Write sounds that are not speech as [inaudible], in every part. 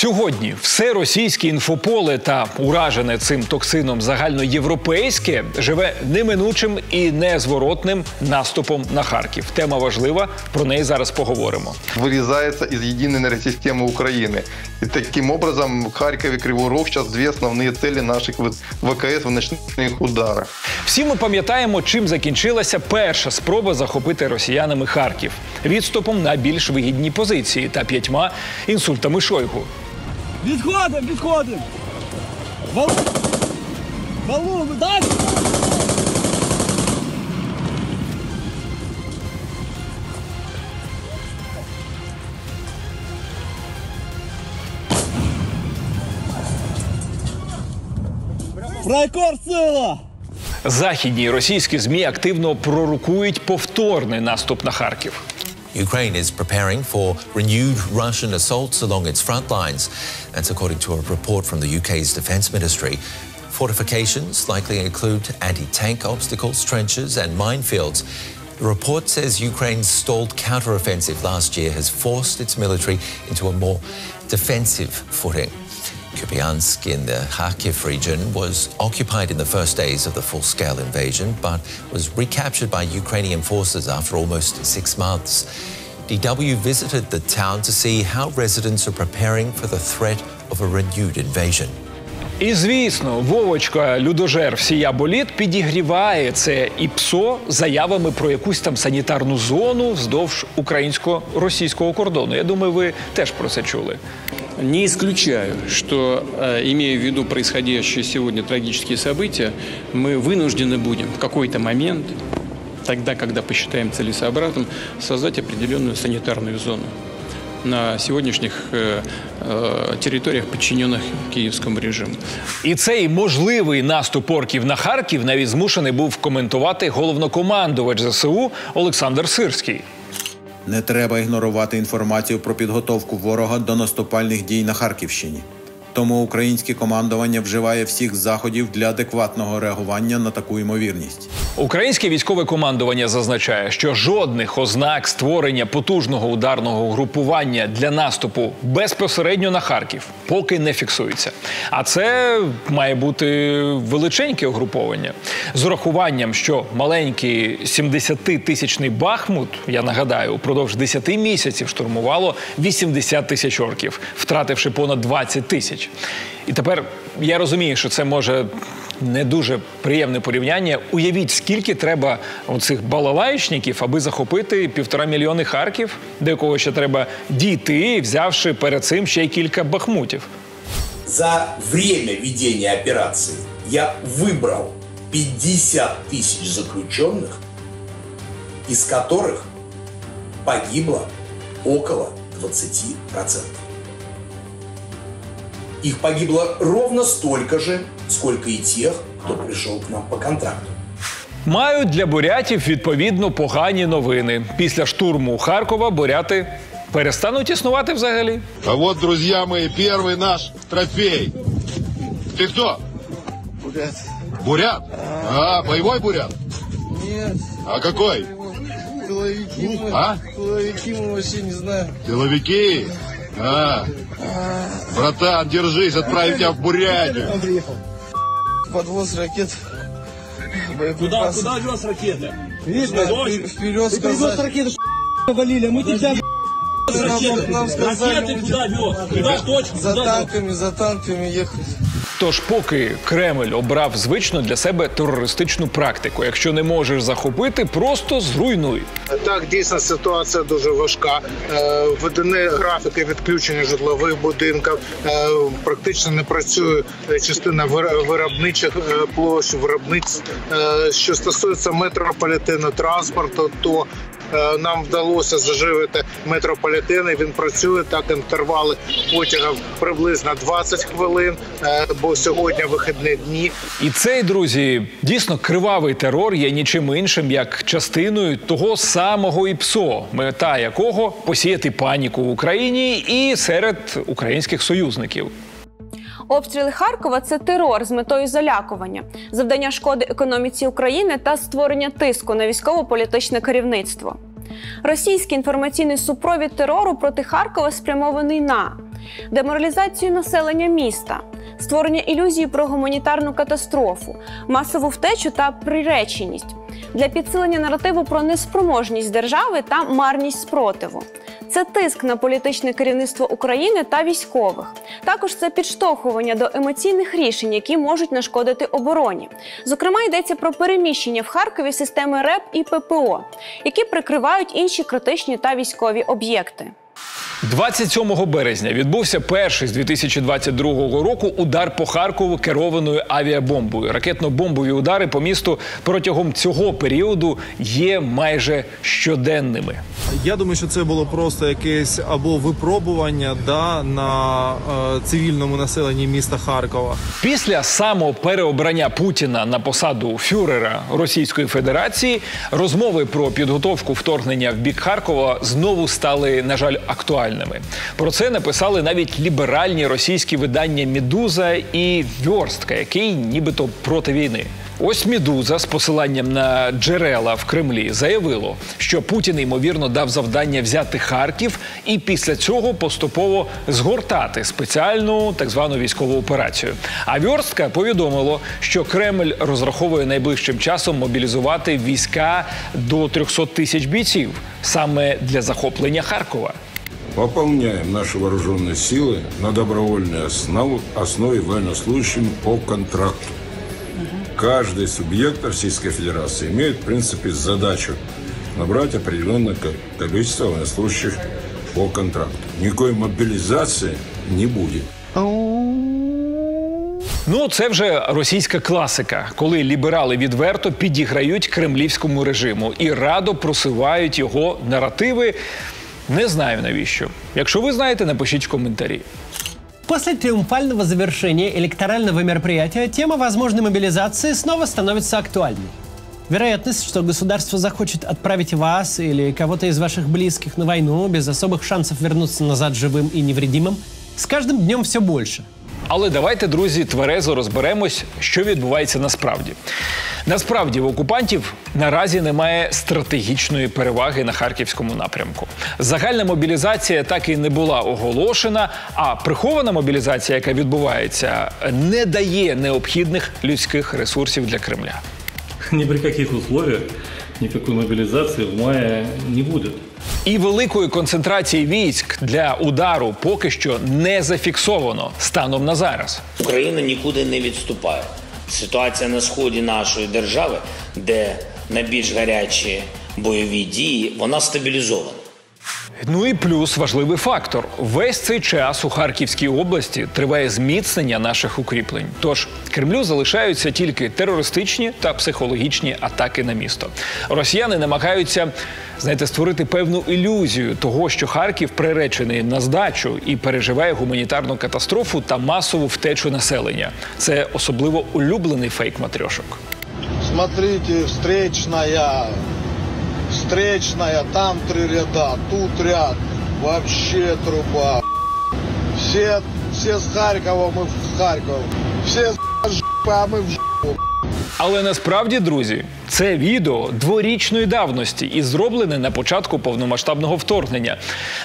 Сьогодні все російське інфополе та уражене цим токсином загальноєвропейське живе неминучим і незворотним наступом на Харків. Тема важлива. Про неї зараз поговоримо. вырезается из единой энергосистемы Украины. И таким образом в Харькове, Кривой Рог сейчас две основные цели наших В- ВКС в ночных ударах. Всі ми пам'ятаємо, чим закінчилася перша спроба захопити росіянами Харків відступом на більш вигідні позиції та п'ятьма інсультами Шойгу. Відходимо, відходимо. Вал... Валу, дай! Фрайкор сила! Західні російські змі активно пророкують повторний наступ на Харків. Ukraine is preparing for renewed Russian assaults along its front lines. That's according to a report from the UK's Defence Ministry. Fortifications likely include anti tank obstacles, trenches, and minefields. The report says Ukraine's stalled counteroffensive last year has forced its military into a more defensive footing. Kupiansk in the Kharkiv region was occupied in the first days of the full scale invasion, but was recaptured by Ukrainian forces after almost six months. DW visited the town to see how residents are preparing for the threat of a renewed invasion. І звісно, Вовочка, людожер всія боліт підігріває це і ПСО заявами про якусь там санітарну зону вздовж українсько-російського кордону. Я думаю, ви теж про це чули. Не исключаю, что, э, имея в виду происходящие сегодня трагические события, мы вынуждены будем в какой-то момент, тогда, когда посчитаем целесообразным, создать определенную санитарную зону на сегодняшних э, э, территориях, подчиненных киевскому режиму. І цей можливий наступ орків на Харків навіть змушений був коментувати головнокомандувач ЗСУ Олександр Сирський. Не треба ігнорувати інформацію про підготовку ворога до наступальних дій на Харківщині. Тому українське командування вживає всіх заходів для адекватного реагування на таку ймовірність. Українське військове командування зазначає, що жодних ознак створення потужного ударного угрупування для наступу безпосередньо на Харків поки не фіксується. А це має бути величеньке угруповання з урахуванням, що маленький 70-тисячний Бахмут, я нагадаю, упродовж 10 місяців штурмувало 80 тисяч орків, втративши понад 20 тисяч І тепер я розумію, що це може не дуже приємне порівняння. Уявіть, скільки треба оцих балалаєчників, аби захопити півтора мільйони Харків, до якого ще треба дійти, взявши перед цим ще й кілька бахмутів. За время ведения операции я выбрал 50 тысяч заключенных, из которых погибло около 20%. Их погибло ровно столько же, сколько и тех, кто пришел к нам по контракту. Мають для бурятів відповідно погані новини. Після штурму Харкова буряти перестануть існувати взагалі. А вот, друзья мои, первый наш трофей. Ты кто? Бурят. Бурят? А, боевой бурят? Нет, А какой? тыловики мы. А? Тыловики мы вообще не знаем. Силовики? А, братан, держись, отправим тебя в Бурятию. Он приехал. Подвоз ракет. Боеприпасы. Куда вез ракеты? Видишь, впе- вперед сказать. ракеты, валили, а мы тебя Нам, нам сказали, Ракеты куда вез? Куда точку? за Куда танками, за танками ехать. Тож, поки Кремль обрав звичну для себе терористичну практику, якщо не можеш захопити, просто зруйнуй. Так, дійсно ситуація дуже важка. Е, Введені графіки відключення житлових будинків. Е, Практично не працює частина вир- виробничих е, площ, виробництв. Що стосується метрополітену транспорту, то нам вдалося заживити метрополітен. Він працює так. Інтервали потягів приблизно 20 хвилин, е, бо сьогодні вихідні дні. І цей, друзі, дійсно кривавий терор є нічим іншим, як частиною того самого ІПСО, мета якого посіяти паніку в Україні і серед українських союзників. Обстріли Харкова це терор з метою залякування, завдання шкоди економіці України та створення тиску на військово-політичне керівництво. Російський інформаційний супровід терору проти Харкова спрямований на деморалізацію населення міста, створення ілюзії про гуманітарну катастрофу, масову втечу та приреченість для підсилення наративу про неспроможність держави та марність спротиву. Це тиск на політичне керівництво України та військових. Також це підштовхування до емоційних рішень, які можуть нашкодити обороні. Зокрема, йдеться про переміщення в Харкові системи РЕП і ППО, які прикривають інші критичні та військові об'єкти. 27 березня відбувся перший з 2022 року удар по Харкову керованою авіабомбою. Ракетно-бомбові удари по місту протягом цього періоду є майже щоденними. Я думаю, що це було просто якесь або випробування да, на е, цивільному населенні міста Харкова. Після самопереобрання Путіна на посаду фюрера Російської Федерації розмови про підготовку вторгнення в бік Харкова знову стали, на жаль, актуальними. Про це написали навіть ліберальні російські видання Медуза і Вьорстка, який нібито проти війни. Ось Медуза з посиланням на джерела в Кремлі заявило, що Путін ймовірно дав завдання взяти Харків і після цього поступово згортати спеціальну так звану військову операцію. А Вьорстка повідомило, що Кремль розраховує найближчим часом мобілізувати війська до 300 тисяч бійців саме для захоплення Харкова. Пополняем наши вооруженные силы на добровольной основе, основе военнослужащими по контракту. Каждый субъект Российской Федерации имеет, в принципе, задачу набрать определенное ко- количество военнослужащих по контракту. Никакой мобилизации не будет. Ну, це вже російська класика, коли ліберали відверто підіграють кремлівському режиму і радо просувають його наративи. Не знаю навіщо. Якщо ви знаєте, напишіть в коментарі. После триумфального завершения электорального мероприятия тема возможной мобилизации снова становится актуальной. Вероятность, что государство захочет отправить вас или кого-то из ваших близких на войну без особых шансов вернуться назад живым и невредимым, с каждым днем все больше. Але давайте, друзі, тверезо розберемось, що відбувається насправді. Насправді в окупантів наразі немає стратегічної переваги на харківському напрямку. Загальна мобілізація так і не була оголошена, а прихована мобілізація, яка відбувається, не дає необхідних людських ресурсів для Кремля. Ни при каких условиях никакой мобилизации в мае не будет. І великої концентрації військ для удару поки що не зафіксовано станом на зараз. Україна нікуди не відступає. Ситуація на сході нашої держави, де найбільш гарячі бойові дії, вона стабілізована. Ну і плюс важливий фактор: весь цей час у Харківській області триває зміцнення наших укріплень. Тож Кремлю залишаються тільки терористичні та психологічні атаки на місто. Росіяни намагаються знаєте, створити певну ілюзію того, що Харків приречений на здачу і переживає гуманітарну катастрофу та масову втечу населення. Це особливо улюблений фейк матрьошок. Смотрите, встречная, встречная, там три ряда, тут ряд, вообще труба. Все, все с Харькова, мы в Харьков. Все с а мы в жопу. Але насправді, друзі, це відео дворічної давності і зроблене на початку повномасштабного вторгнення.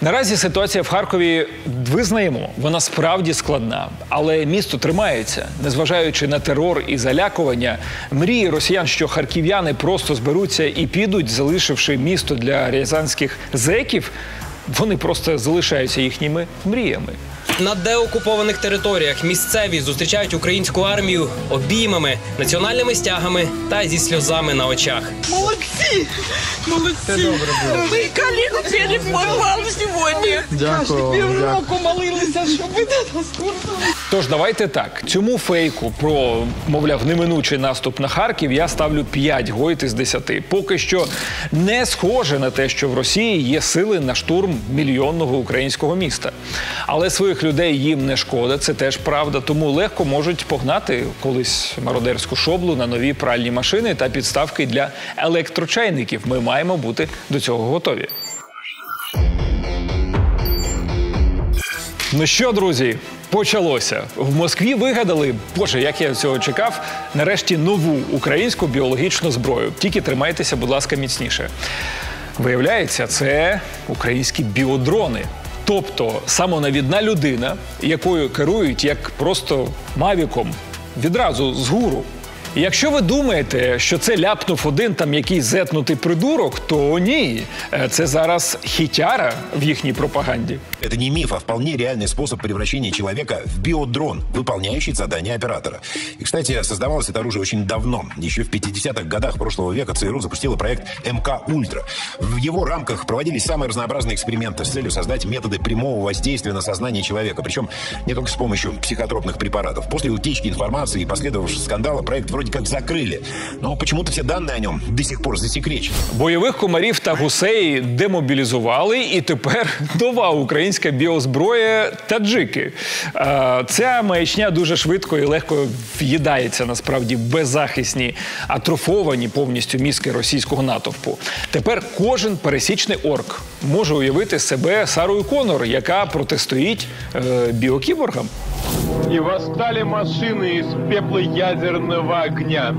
Наразі ситуація в Харкові визнаємо, вона справді складна, але місто тримається, незважаючи на терор і залякування. Мрії росіян, що харків'яни просто зберуться і підуть, залишивши місто для рязанських зеків, вони просто залишаються їхніми мріями. На деокупованих територіях місцеві зустрічають українську армію обіймами, національними стягами та зі сльозами на очах. Молодці! Молодці! Ми коліну пели в подвал сьогодні. Дякую Півроку молилися, щоб ви до нас. Тож давайте так. Цьому фейку про, мовляв, неминучий наступ на Харків я ставлю 5 гойт із 10. Поки що не схоже на те, що в Росії є сили на штурм мільйонного українського міста. Але своїх людей їм не шкода, це теж правда. Тому легко можуть погнати колись мародерську шоблу на нові пральні машини та підставки для електрочайників. Ми маємо бути до цього готові. Ну що, друзі, почалося. В Москві вигадали, боже, як я цього чекав, нарешті нову українську біологічну зброю. Тільки тримайтеся, будь ласка, міцніше. Виявляється, це українські біодрони. Тобто самонавідна людина, якою керують як просто мавіком, відразу з гуру. І Якщо ви думаєте, що це ляпнув один там якийсь зетнутий придурок, то ні, Е, це зараз хітяра в їхній пропаганді. Это не миф, а вполне реальный способ превращения человека в биодрон, выполняющий задания оператора. И, кстати, создавалось это оружие очень давно. Еще в 50-х годах прошлого века ЦРУ запустила проект МК «Ультра». В его рамках проводились самые разнообразные эксперименты с целью создать методы прямого воздействия на сознание человека, причем не только с помощью психотропных препаратов. После утечки информации и последовавшего скандала проект вроде как закрыли. Но почему-то все данные о нем до сих пор засекречены. Бойових комарів та гусей демобілізували, і тепер [laughs] нова українська біозброя таджики. Е, Ця маячня дуже швидко і легко в'їдається насправді в беззахисні, атрофовані повністю мізки російського натовпу. Тепер кожен пересічний орк може уявити себе Сарою Конор, яка протистоїть е, біокіборгам. И восстали машины из пепла ядерного огня.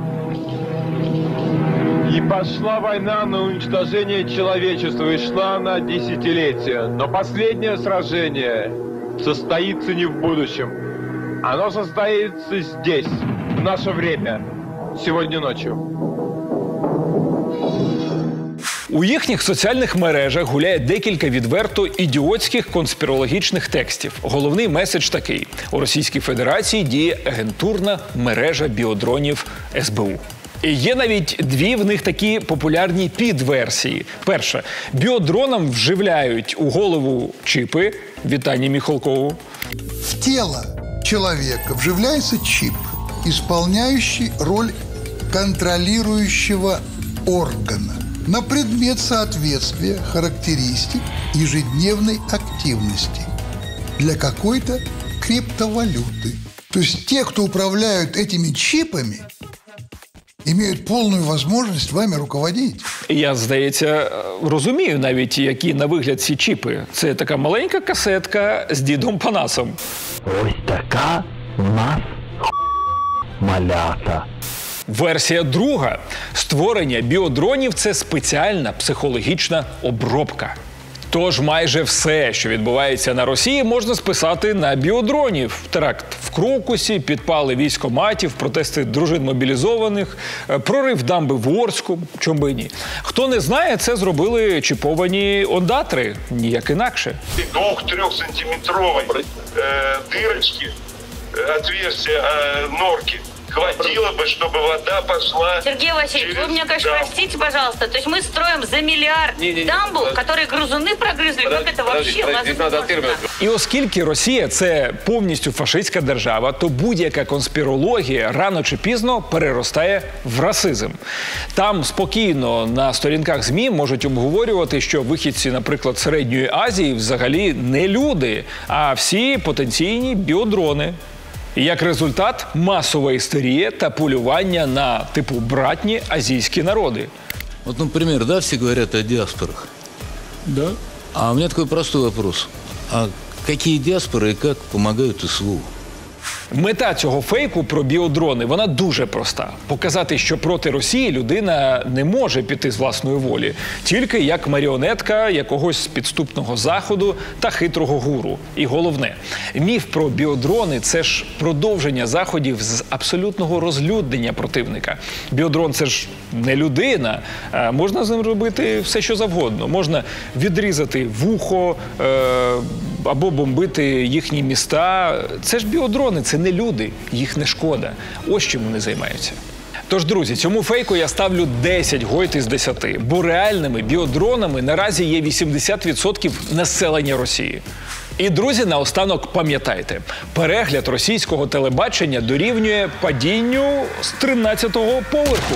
И пошла война на уничтожение человечества, и шла она десятилетия. Но последнее сражение состоится не в будущем. Оно состоится здесь, в наше время, сегодня ночью. У їхніх соціальних мережах гуляє декілька відверто ідіотських конспірологічних текстів. Головний меседж такий: у Російській Федерації діє агентурна мережа біодронів СБУ. І є навіть дві в них такі популярні підверсії. Перша біодронам вживляють у голову чипи. Вітання Міхалкову. В тело человека вживляется чип, исполняющий роль контролирующего органа на предмет соответствия характеристик ежедневной активности для какой-то криптовалюты. То есть те, кто управляют этими чипами, имеют полную возможность вами руководить. І Я, здається, розумію навіть, які на вигляд ці чіпи. Це така маленька касетка з дідом Панасом. Ось така у нас малята. Версія друга: створення біодронів це спеціальна психологічна обробка. Тож майже все, що відбувається на Росії, можна списати на біодронів. Теракт в Крокусі, підпали військоматів, протести дружин мобілізованих, е, прорив дамби в Орську. Чому би і ні? Хто не знає, це зробили чіповані ондатри, ніяк інакше. двух-трехсантиметровой э, дырочки, э, отверстия э, норки хватило бы, чтобы вода пошла. Сергей Васильевич, вы меня, конечно, дамбу. простите, пожалуйста. То есть мы строим за миллиард Не-не-не, дамбу, подожди. которые грызуны прогрызли. как это вообще возможно? І оскільки Росія це повністю фашистська держава, то будь-яка конспірологія рано чи пізно переростає в расизм. Там спокійно на сторінках ЗМІ можуть обговорювати, що вихідці, наприклад, середньої Азії, взагалі не люди, а всі потенційні біодрони. І як результат масова істерія та полювання на типу братні азійські народи. Вот, например, да, все говорят о диаспорах. Да. А у меня такой простой вопрос. А какие диаспоры и как помогают СВУ? Мета цього фейку про біодрони вона дуже проста: показати, що проти Росії людина не може піти з власної волі, тільки як маріонетка якогось підступного заходу та хитрого гуру. І головне, міф про біодрони це ж продовження заходів з абсолютного розлюднення противника. Біодрон це ж не людина. а Можна з ним робити все, що завгодно. Можна відрізати вухо. Е- або бомбити їхні міста. Це ж біодрони, це не люди, їх не шкода. Ось чим вони займаються. Тож, друзі, цьому фейку я ставлю 10 гойт із 10, бо реальними біодронами наразі є 80% населення Росії. І друзі, наостанок пам'ятайте, перегляд російського телебачення дорівнює падінню з 13-го поверху.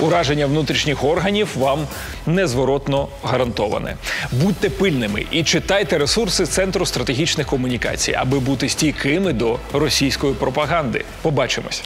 Ураження внутрішніх органів вам незворотно гарантоване. Будьте пильними і читайте ресурси Центру стратегічних комунікацій, аби бути стійкими до російської пропаганди. Побачимось.